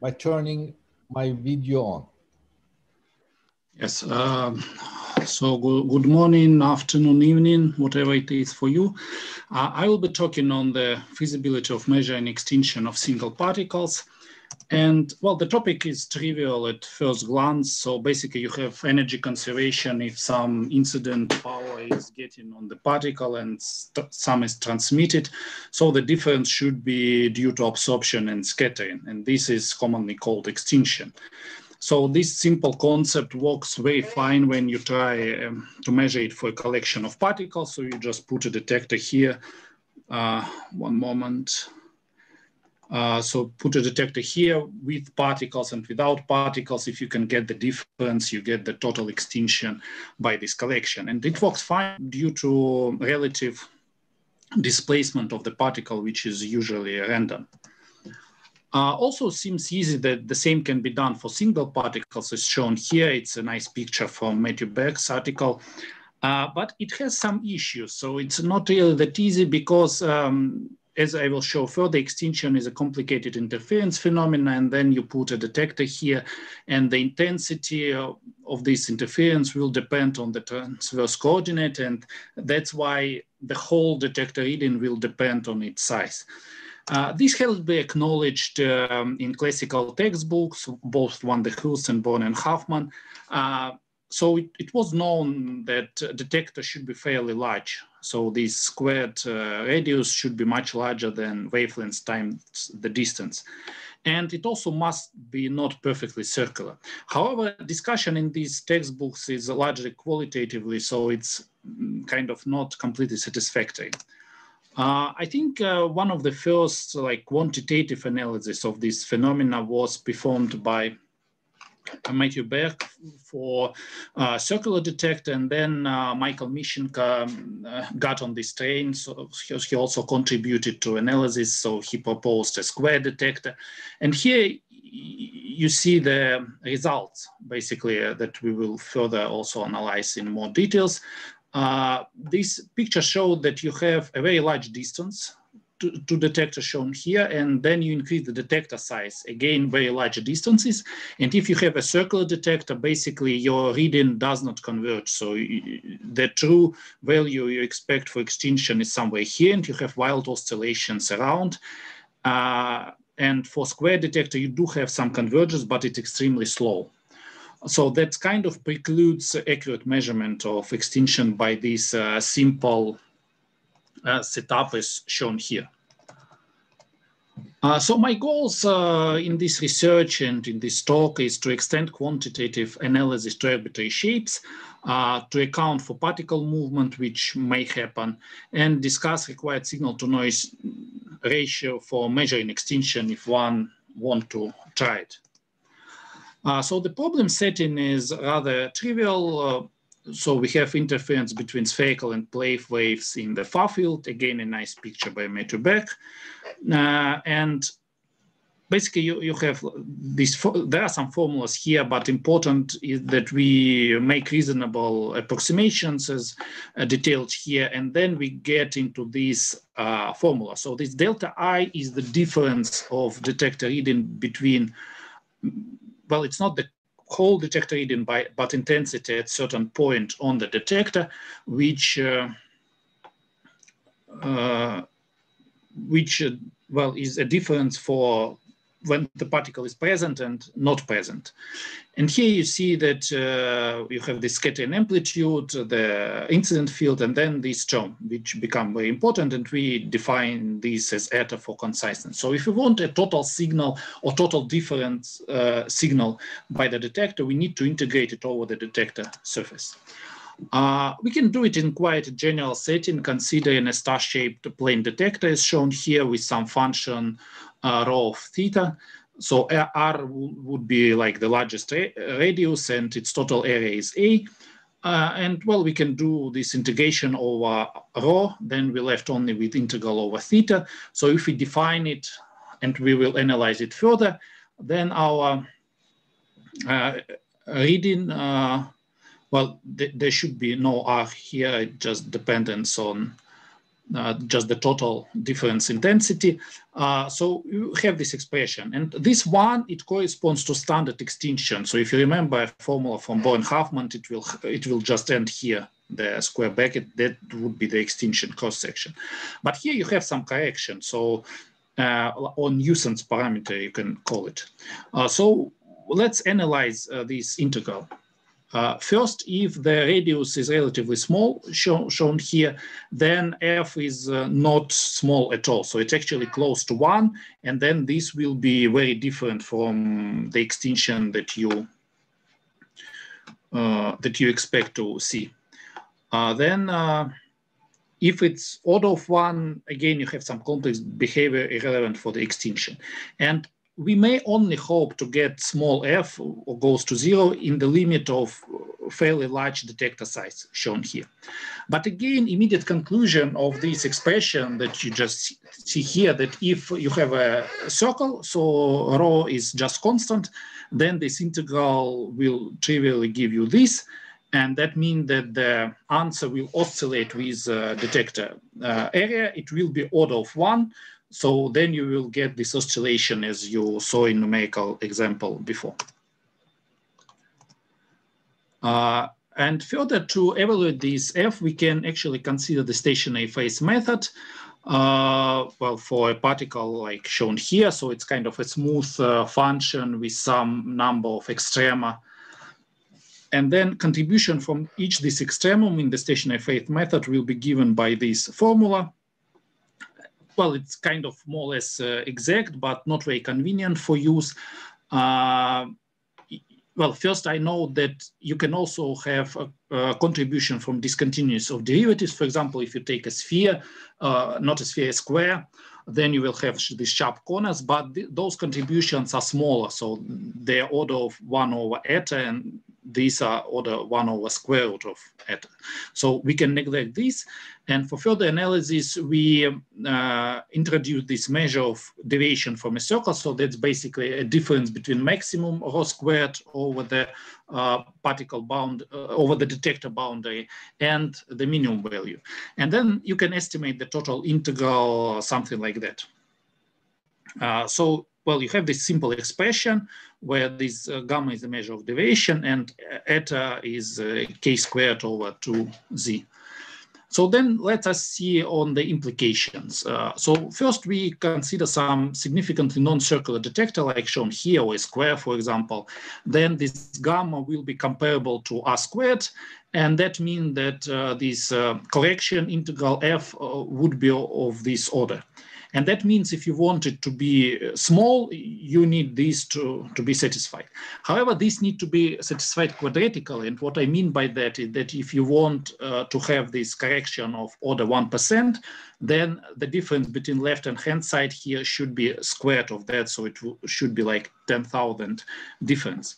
by turning my video on. Yes. Um, so good, good, morning, afternoon, evening, whatever it is for you. Uh, I will be talking on the feasibility of measuring extinction of single particles. And well, the topic is trivial at first glance. So basically you have energy conservation if some incident power is getting on the particle and some is transmitted. So the difference should be due to absorption and scattering. And this is commonly called extinction. So this simple concept works very fine when you try um, to measure it for a collection of particles. So you just put a detector here. Uh, one moment. Uh, so put a detector here with particles and without particles. If you can get the difference, you get the total extinction by this collection. And it works fine due to relative displacement of the particle, which is usually random. Uh, also seems easy that the same can be done for single particles as shown here. It's a nice picture from Matthew Berg's article, uh, but it has some issues. So it's not really that easy because um, as I will show further, extinction is a complicated interference phenomena, and then you put a detector here, and the intensity of, of this interference will depend on the transverse coordinate, and that's why the whole detector reading will depend on its size. Uh, this has been acknowledged um, in classical textbooks, both Van der Hulst and Bohren and Huffman. Uh, so it, it, was known that detector should be fairly large. So this squared uh, radius should be much larger than wavelengths times the distance. And it also must be not perfectly circular. However, discussion in these textbooks is largely qualitatively, so it's mm, kind of not completely satisfactory. Uh, I think uh, one of the first like quantitative analysis of this phenomena was performed by Matthew Berg for uh, circular detector, and then uh, Michael Mishchenko um, uh, got on this train. So he also contributed to analysis. So he proposed a square detector, and here you see the results basically uh, that we will further also analyze in more details. Uh, this picture showed that you have a very large distance to, to detector shown here, and then you increase the detector size, again, very large distances. And if you have a circular detector, basically your reading does not converge. So the true value you expect for extinction is somewhere here, and you have wild oscillations around. Uh, and for square detector, you do have some convergence, but it's extremely slow. So that kind of precludes accurate measurement of extinction by this uh, simple setup is shown here. Uh, so my goals uh, in this research and in this talk is to extend quantitative analysis to arbitrary shapes, uh, to account for particle movement which may happen, and discuss required signal to noise ratio for measuring extinction if one want to try it. Uh, so the problem setting is rather trivial uh, so we have interference between spherical and plane waves in the far field. Again, a nice picture by Matthew Berg. Uh, and basically you, you have this, there are some formulas here, but important is that we make reasonable approximations as uh, detailed here, and then we get into this uh, formula. So this delta I is the difference of detector reading between, well, it's not the whole detector reading by but intensity at certain point on the detector, which uh, uh, which uh, well is a difference for when the particle is present and not present. And here you see that uh, you have the scattering amplitude, the incident field, and then this term, which become very important. And we define this as eta for conciseness. So if we want a total signal or total difference uh, signal by the detector, we need to integrate it over the detector surface. Uh, we can do it in quite a general setting, considering a star-shaped plane detector as shown here with some function rho of theta. So R would be like the largest radius and its total area is A. Uh, and well, we can do this integration over rho, then we're left only with integral over theta. So if we define it and we will analyze it further, then our uh, reading, uh, well, th there should be no R here, it just depends on uh, just the total difference intensity. Uh, so you have this expression. And this one, it corresponds to standard extinction. So if you remember a formula from Bohren-Huffman, it will, it will just end here, the square bracket, that would be the extinction cross-section. But here you have some correction. So uh, on nuisance parameter, you can call it. Uh, so let's analyze uh, this integral. Uh, first, if the radius is relatively small, show, shown here, then f is uh, not small at all. So it's actually close to one, and then this will be very different from the extinction that you uh, that you expect to see. Uh, then, uh, if it's order of one, again, you have some complex behavior irrelevant for the extinction. And we may only hope to get small f or goes to zero in the limit of fairly large detector size shown here. But again, immediate conclusion of this expression that you just see here, that if you have a circle, so rho is just constant, then this integral will trivially give you this. And that means that the answer will oscillate with uh, detector uh, area. It will be order of one. So then you will get this oscillation as you saw in numerical example before. Uh, and further to evaluate this f, we can actually consider the stationary phase method. Uh, well, for a particle like shown here, so it's kind of a smooth uh, function with some number of extrema. And then contribution from each this extremum in the stationary phase method will be given by this formula well, it's kind of more or less uh, exact, but not very convenient for use. Uh, well, first I know that you can also have a, a, contribution from discontinuous of derivatives. For example, if you take a sphere, uh, not a sphere, a square, then you will have these sharp corners, but th those contributions are smaller. So they're order of one over eta and these are order one over square root of eta. So we can neglect this. And for further analysis, we uh, introduce this measure of deviation from a circle. So that's basically a difference between maximum rho squared over the uh, particle bound, uh, over the detector boundary and the minimum value. And then you can estimate the total integral, or something like that. Uh, so well, you have this simple expression where this uh, gamma is a measure of deviation and eta is uh, k squared over 2z. So then let us see on the implications. Uh, so first we consider some significantly non-circular detector like shown here or a square, for example. Then this gamma will be comparable to r squared. And that means that uh, this uh, correction integral f uh, would be of this order. And that means if you want it to be uh, small, you need these to, to be satisfied. However, these need to be satisfied quadratically. And what I mean by that is that if you want uh, to have this correction of order 1%, then the difference between left and hand side here should be squared of that. So it should be like 10,000 difference.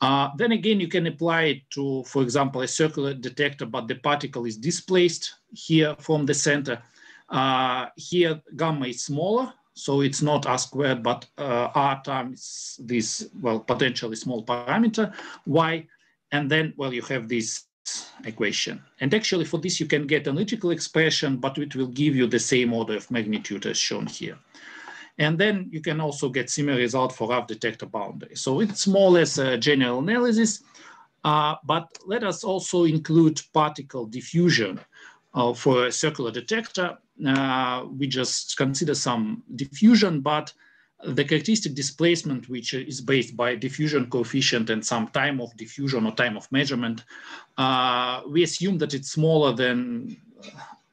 Uh, then again, you can apply it to, for example, a circular detector, but the particle is displaced here from the center. Uh, here, gamma is smaller, so it's not r squared, but uh, r times this, well, potentially small parameter, y, and then, well, you have this equation. And actually for this, you can get an analytical expression, but it will give you the same order of magnitude as shown here. And then you can also get similar result for rough detector boundary. So it's more or less a general analysis, uh, but let us also include particle diffusion uh, for a circular detector we just consider some diffusion, but the characteristic displacement, which is based by diffusion coefficient and some time of diffusion or time of measurement, uh, we assume that it's smaller than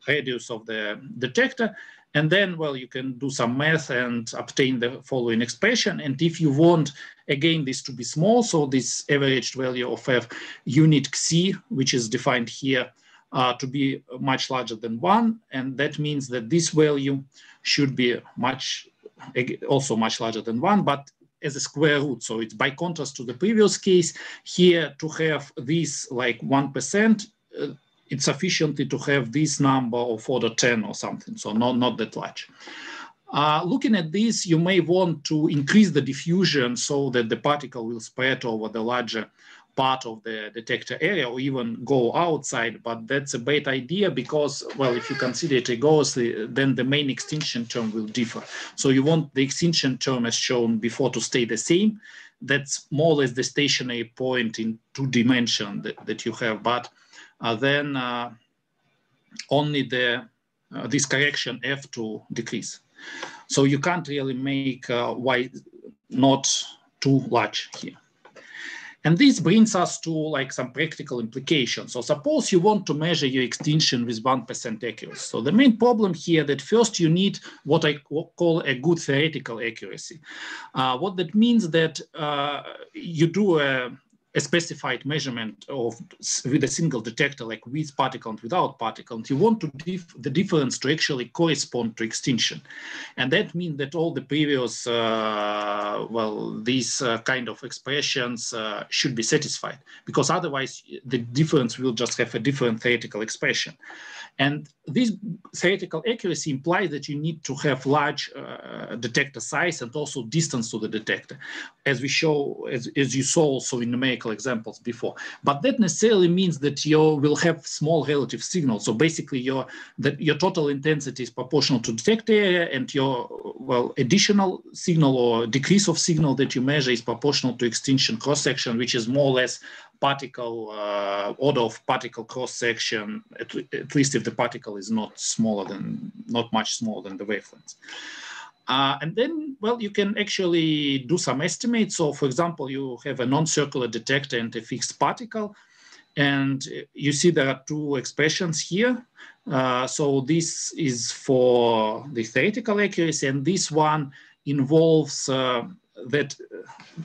radius of the detector. And then, well, you can do some math and obtain the following expression. And if you want, again, this to be small, so this averaged value of f unit c, which is defined here, uh, to be much larger than one. And that means that this value should be much, also much larger than one, but as a square root. So it's by contrast to the previous case here to have this like 1%, uh, it's sufficiently to have this number of order 10 or something. So not, not that large. Uh, looking at this, you may want to increase the diffusion so that the particle will spread over the larger part of the detector area or even go outside, but that's a bad idea because, well, if you consider it a then the main extinction term will differ. So you want the extinction term as shown before to stay the same. That's more or less the stationary point in two dimension that, that you have, but uh, then uh, only the uh, this correction F to decrease. So you can't really make uh, Y not too large here. And this brings us to like some practical implications. So suppose you want to measure your extinction with 1% accuracy. So the main problem here that first you need what I call a good theoretical accuracy. Uh, what that means that uh, you do a a specified measurement of with a single detector, like with particle and without particle, and you want to dif the difference to actually correspond to extinction. And that means that all the previous, uh, well, these uh, kind of expressions uh, should be satisfied, because otherwise the difference will just have a different theoretical expression. And this theoretical accuracy implies that you need to have large uh, detector size and also distance to the detector, as we show, as, as you saw also in numerical examples before. But that necessarily means that you will have small relative signal. So basically your, your total intensity is proportional to detector area and your, well, additional signal or decrease of signal that you measure is proportional to extinction cross-section, which is more or less particle uh, order of particle cross section, at, at, least if the particle is not smaller than, not much smaller than the wavelength. Uh, and then, well, you can actually do some estimates. So for example, you have a non-circular detector and a fixed particle. And you see there are two expressions here. Uh, so this is for the theoretical accuracy, and this one involves uh, that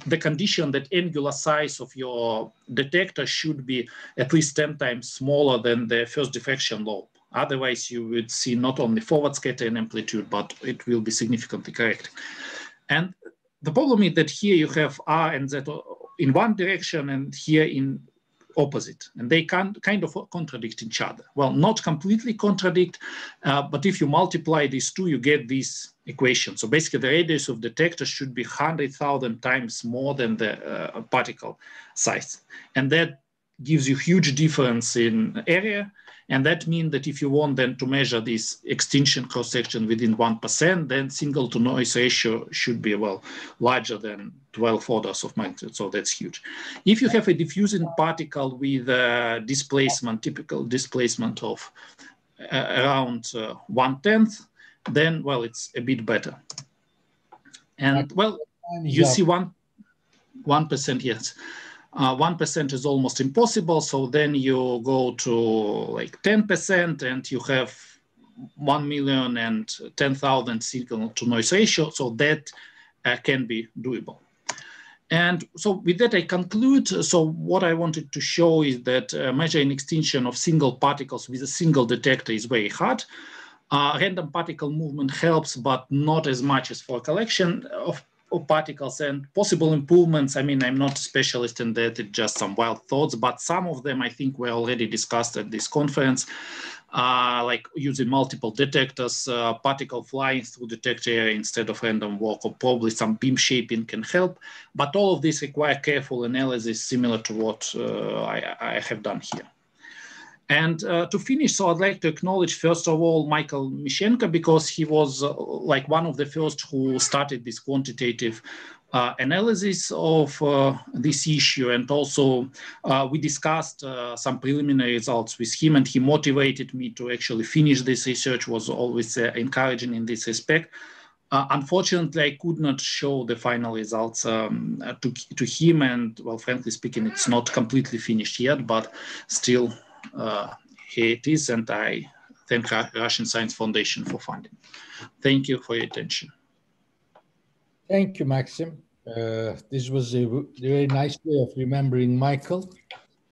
the condition that angular size of your detector should be at least 10 times smaller than the first diffraction lobe. Otherwise, you would see not only forward scattering amplitude, but it will be significantly correct. And the problem is that here you have R and Z in one direction and here in opposite and they can kind of contradict each other well not completely contradict uh, but if you multiply these two you get this equation so basically the radius of detector should be 100,000 times more than the uh, particle size and that gives you huge difference in area and that means that if you want then to measure this extinction cross-section within 1%, then signal to noise ratio should be, well, larger than 12 orders of magnitude. So that's huge. If you have a diffusing particle with a displacement, typical displacement of uh, around uh, one-tenth, then, well, it's a bit better. And, well, you see one, 1%, yes uh, 1% is almost impossible. So then you go to like 10% and you have 1 million and 10,000 signal to noise ratio. So that uh, can be doable. And so with that, I conclude. So what I wanted to show is that uh, measuring extinction of single particles with a single detector is very hard. Uh, random particle movement helps, but not as much as for collection of of particles and possible improvements. I mean, I'm not a specialist in that, it's just some wild thoughts, but some of them I think were already discussed at this conference, uh, like using multiple detectors, uh, particle flying through detector area instead of random walk, or probably some beam shaping can help. But all of this require careful analysis similar to what uh, I, I have done here. And uh, to finish, so I'd like to acknowledge, first of all, Michael Mishchenko, because he was uh, like one of the first who started this quantitative uh, analysis of uh, this issue. And also uh, we discussed uh, some preliminary results with him and he motivated me to actually finish this research, was always encouraging in this respect. unfortunately, I could not show the final results um, to, to him. And well, frankly speaking, it's not completely finished yet, but still uh, here it is, and I thank Russian Science Foundation for funding. Thank you for your attention. Thank you, Maxim. Uh, this was a very nice way of remembering Michael.